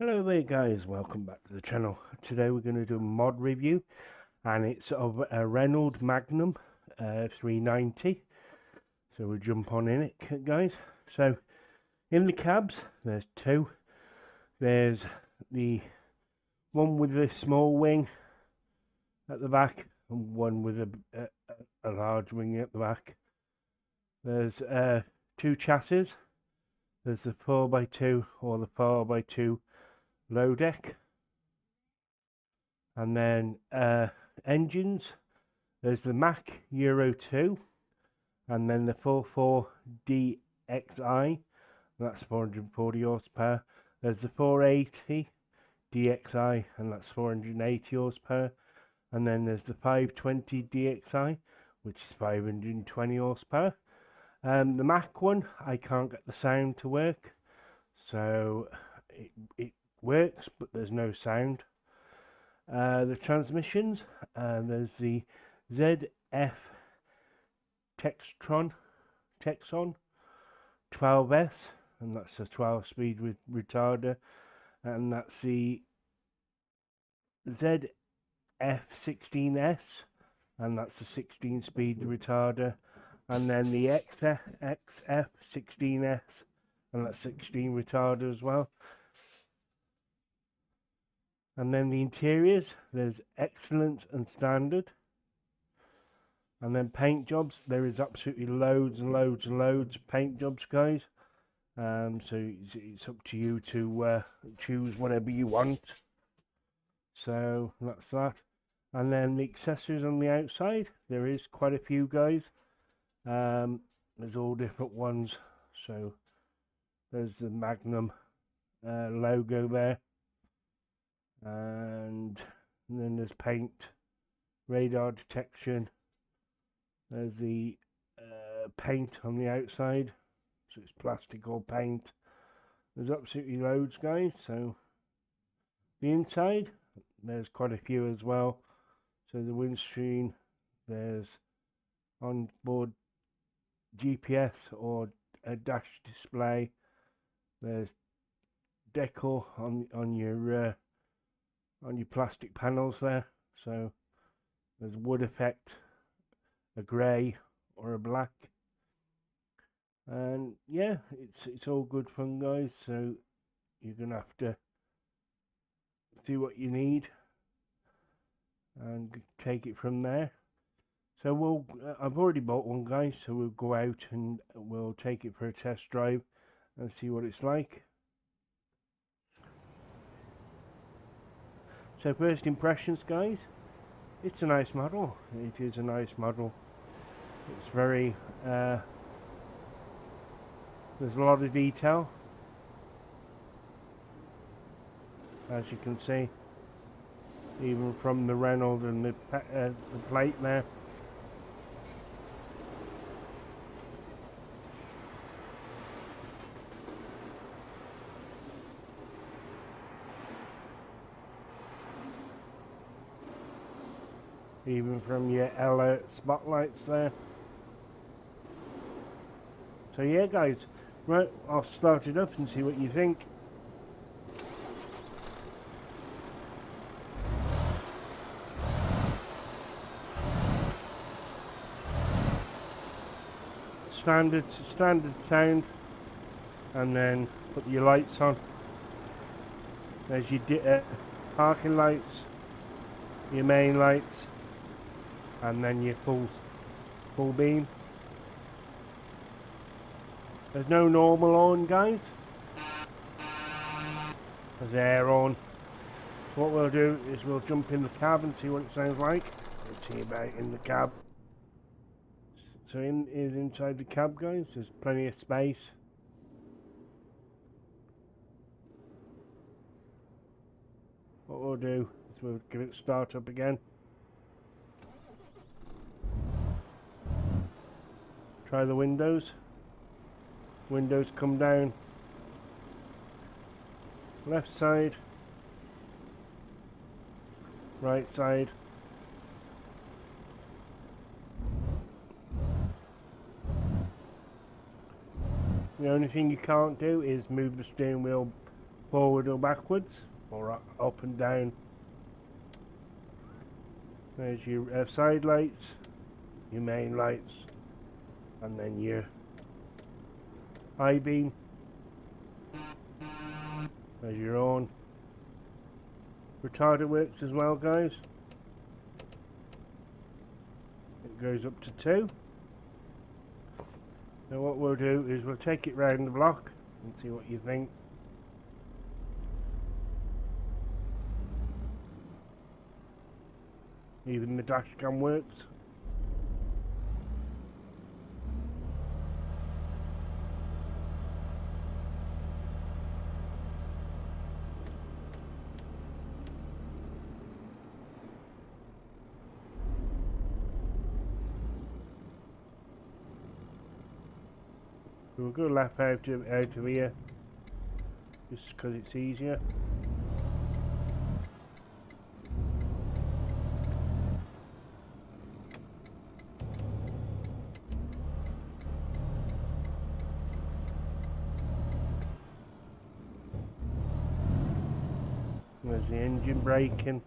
Hello there guys, welcome back to the channel. Today we're going to do a mod review and it's of a Renault Magnum uh, 390. So we'll jump on in it guys. So in the cabs there's two. There's the one with the small wing at the back and one with a, a, a large wing at the back. There's uh, two chassis. There's the 4x2 or the 4x2 low deck. And then uh, engines. There's the Mack Euro 2 and then the 44 DXI that's 440 horsepower. There's the 480 DXI and that's 480 horsepower. And then there's the 520 DXI which is 520 horsepower. Um, the Mack one I can't get the sound to work. So it, it works, but there's no sound. Uh, the transmissions, uh, there's the ZF Textron, Texon 12S, and that's a 12 speed with retarder, and that's the ZF16S, and that's a 16 speed retarder, and then the XF, XF16S, and that's 16 retarder as well. And then the interiors, there's excellent and standard. And then paint jobs, there is absolutely loads and loads and loads of paint jobs, guys. Um, so it's, it's, up to you to uh, choose whatever you want. So that's that. And then the accessories on the outside, there is quite a few guys. Um, there's all different ones. So there's the Magnum uh, logo there and then there's paint, radar detection, there's the uh, paint on the outside, so it's plastic or paint. There's absolutely loads, guys. So the inside, there's quite a few as well. So the windscreen, there's onboard GPS or a dash display. There's decor on on your uh, on your plastic panels there. So there's wood effect, a grey or a black. And yeah, it's it's all good fun guys, so you're gonna have to see what you need and take it from there. So we'll uh, I've already bought one guys, so we'll go out and we'll take it for a test drive and see what it's like. So first impressions guys, it's a nice model. It is a nice model. It's very, uh, there's a lot of detail. As you can see, even from the Reynolds and the, uh, the plate there. Even from your alert spotlights there. So yeah guys, right, I'll start it up and see what you think. Standard, standard sound, and then put your lights on. There's your uh, parking lights, your main lights, and then your full full beam. There's no normal on guys. There's air on. What we'll do is we'll jump in the cab and see what it sounds like. Let's see about in the cab. So in is inside the cab guys. There's plenty of space. What we'll do is we'll give it start up again Try the windows. Windows come down. Left side. Right side. The only thing you can't do is move the steering wheel forward or backwards or up and down there's your uh, side lights your main lights and then your high beam. there's your own retarder works as well guys. It goes up to two. Now what we'll do is we'll take it round the block and see what you think. Even the dash cam works So we'll go left out of, out of here just because it's easier. There's the engine braking.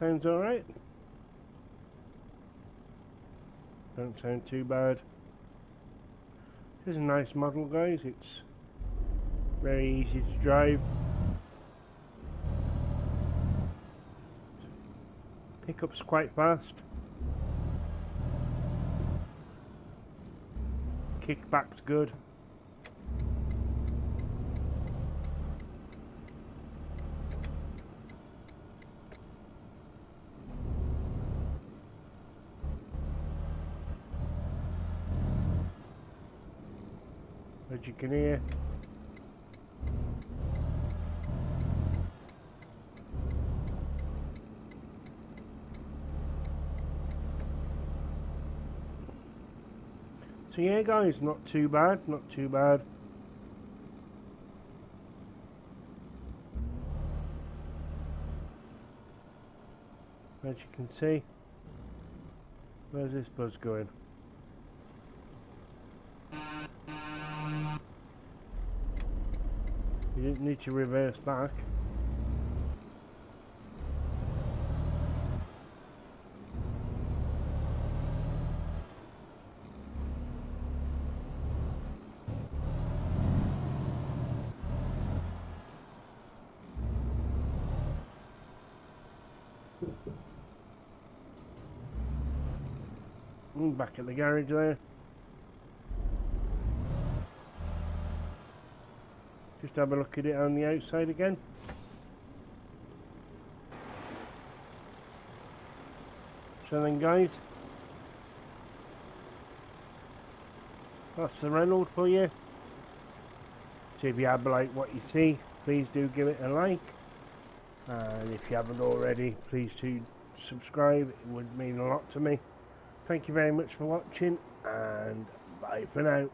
Sounds alright. Don't sound too bad. This is a nice model guys, it's very easy to drive. Pickup's quite fast. Kickback's good. As you can hear. So yeah guys, not too bad, not too bad. As you can see, where's this buzz going? You didn't need to reverse back. Hmm, back at the garage there. Just have a look at it on the outside again. So then guys, that's the Reynolds for you. So if you have like what you see, please do give it a like. And if you haven't already, please do subscribe. It would mean a lot to me. Thank you very much for watching and bye for now.